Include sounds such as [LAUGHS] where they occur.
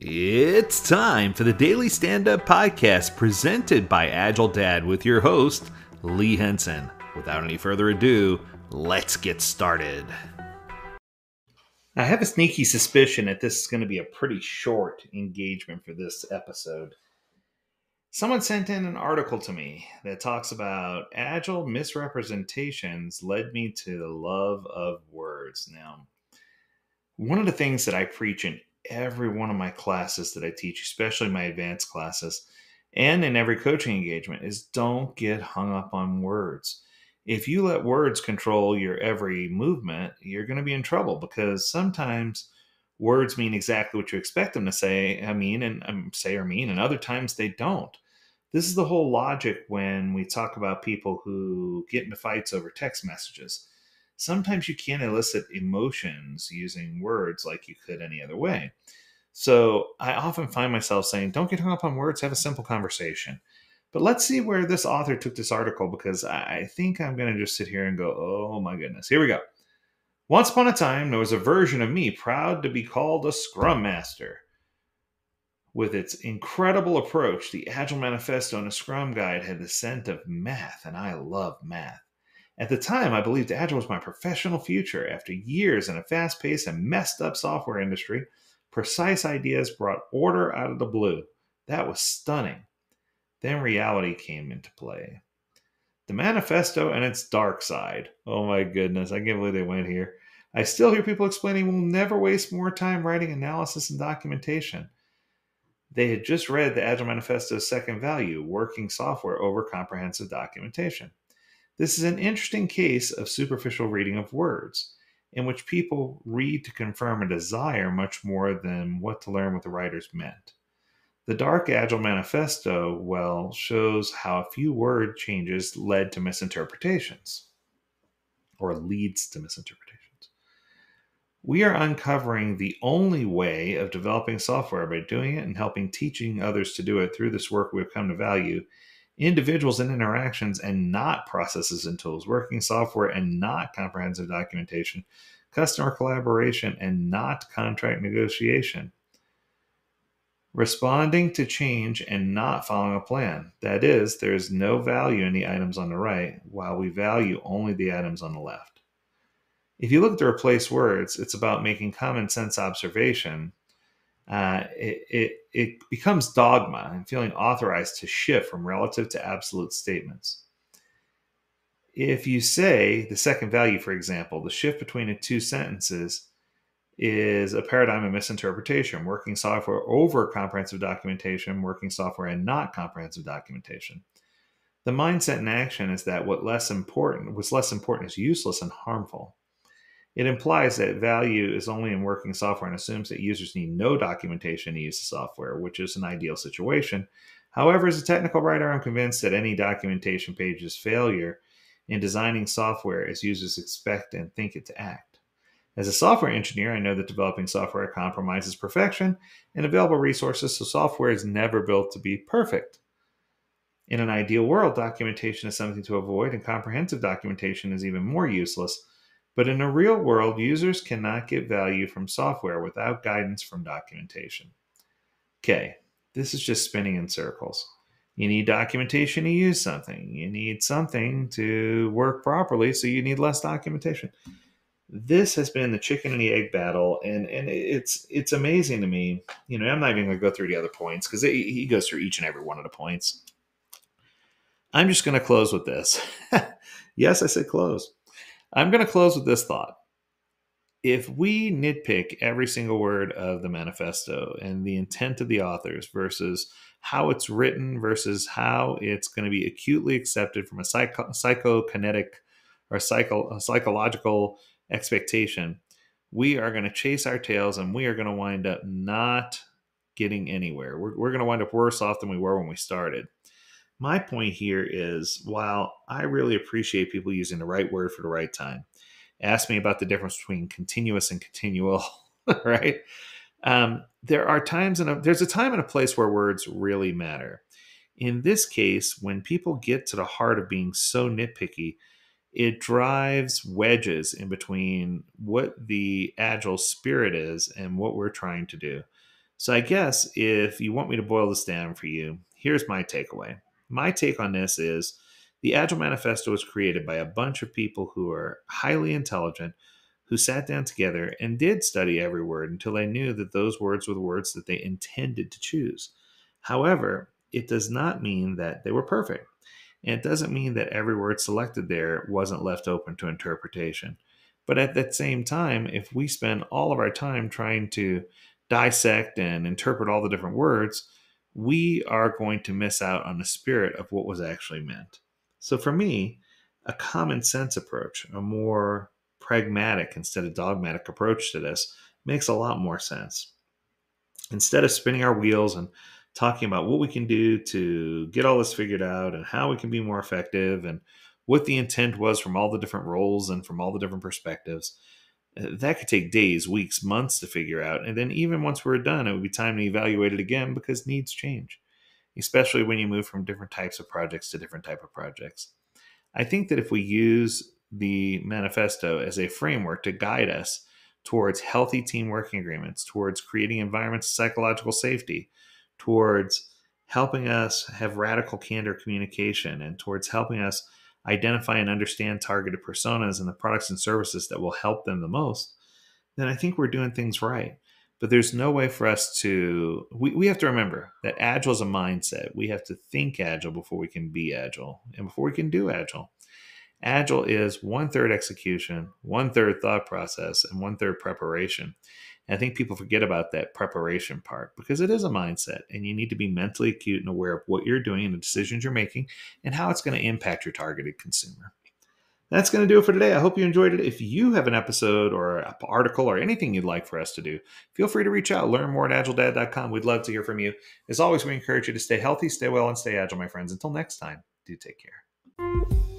It's time for the Daily Stand Up Podcast presented by Agile Dad with your host, Lee Henson. Without any further ado, let's get started. I have a sneaky suspicion that this is going to be a pretty short engagement for this episode. Someone sent in an article to me that talks about agile misrepresentations led me to the love of words. Now, one of the things that I preach in every one of my classes that I teach, especially my advanced classes, and in every coaching engagement, is don't get hung up on words. If you let words control your every movement, you're going to be in trouble because sometimes words mean exactly what you expect them to say. I mean, and um, say or mean, and other times they don't. This is the whole logic when we talk about people who get into fights over text messages sometimes you can't elicit emotions using words like you could any other way. So I often find myself saying, don't get hung up on words, have a simple conversation. But let's see where this author took this article because I think I'm going to just sit here and go, oh my goodness. Here we go. Once upon a time, there was a version of me proud to be called a Scrum Master. With its incredible approach, the Agile Manifesto and a Scrum Guide had the scent of math, and I love math. At the time, I believed Agile was my professional future. After years in a fast paced and messed up software industry, precise ideas brought order out of the blue. That was stunning. Then reality came into play. The manifesto and its dark side. Oh my goodness, I can't believe they went here. I still hear people explaining we'll never waste more time writing analysis and documentation. They had just read the Agile Manifesto's second value, working software over comprehensive documentation. This is an interesting case of superficial reading of words, in which people read to confirm a desire much more than what to learn what the writers meant. The Dark Agile Manifesto, well, shows how a few word changes led to misinterpretations, or leads to misinterpretations. We are uncovering the only way of developing software by doing it and helping teaching others to do it through this work we've come to value individuals and interactions and not processes and tools, working software and not comprehensive documentation, customer collaboration and not contract negotiation. Responding to change and not following a plan. That is, there is no value in the items on the right, while we value only the items on the left. If you look at the replace words, it's about making common sense observation uh, it, it, it becomes dogma and feeling authorized to shift from relative to absolute statements. If you say the second value, for example, the shift between the two sentences is a paradigm of misinterpretation, working software over comprehensive documentation, working software and not comprehensive documentation. The mindset in action is that what less important, what's less important is useless and harmful. It implies that value is only in working software and assumes that users need no documentation to use the software, which is an ideal situation. However, as a technical writer, I'm convinced that any documentation page is failure in designing software as users expect and think it to act. As a software engineer, I know that developing software compromises perfection and available resources, so software is never built to be perfect. In an ideal world, documentation is something to avoid, and comprehensive documentation is even more useless but in a real world, users cannot get value from software without guidance from documentation. Okay, this is just spinning in circles. You need documentation to use something. You need something to work properly, so you need less documentation. This has been the chicken and the egg battle, and and it's it's amazing to me. You know, I'm not even going to go through the other points because he goes through each and every one of the points. I'm just going to close with this. [LAUGHS] yes, I said close. I'm going to close with this thought. If we nitpick every single word of the manifesto and the intent of the authors versus how it's written versus how it's going to be acutely accepted from a psycho- psychokinetic or psycho- psychological expectation, we are going to chase our tails and we are going to wind up not getting anywhere. We're, we're going to wind up worse off than we were when we started my point here is while I really appreciate people using the right word for the right time, ask me about the difference between continuous and continual, [LAUGHS] right? Um, there are times and there's a time and a place where words really matter. In this case, when people get to the heart of being so nitpicky, it drives wedges in between what the agile spirit is and what we're trying to do. So I guess if you want me to boil this down for you, here's my takeaway. My take on this is the Agile Manifesto was created by a bunch of people who are highly intelligent, who sat down together and did study every word until they knew that those words were the words that they intended to choose. However, it does not mean that they were perfect. And it doesn't mean that every word selected there wasn't left open to interpretation. But at that same time, if we spend all of our time trying to dissect and interpret all the different words, we are going to miss out on the spirit of what was actually meant. So for me, a common sense approach, a more pragmatic instead of dogmatic approach to this makes a lot more sense. Instead of spinning our wheels and talking about what we can do to get all this figured out and how we can be more effective and what the intent was from all the different roles and from all the different perspectives, that could take days, weeks, months to figure out. And then even once we're done, it would be time to evaluate it again because needs change, especially when you move from different types of projects to different type of projects. I think that if we use the manifesto as a framework to guide us towards healthy team working agreements, towards creating environments of psychological safety, towards helping us have radical candor communication, and towards helping us identify and understand targeted personas and the products and services that will help them the most, then I think we're doing things right. But there's no way for us to, we, we have to remember that agile is a mindset. We have to think agile before we can be agile and before we can do agile. Agile is one third execution, one third thought process, and one third preparation. And I think people forget about that preparation part because it is a mindset and you need to be mentally acute and aware of what you're doing and the decisions you're making and how it's going to impact your targeted consumer. That's going to do it for today. I hope you enjoyed it. If you have an episode or an article or anything you'd like for us to do, feel free to reach out. Learn more at agiledad.com. We'd love to hear from you. As always, we encourage you to stay healthy, stay well, and stay agile, my friends. Until next time, do take care.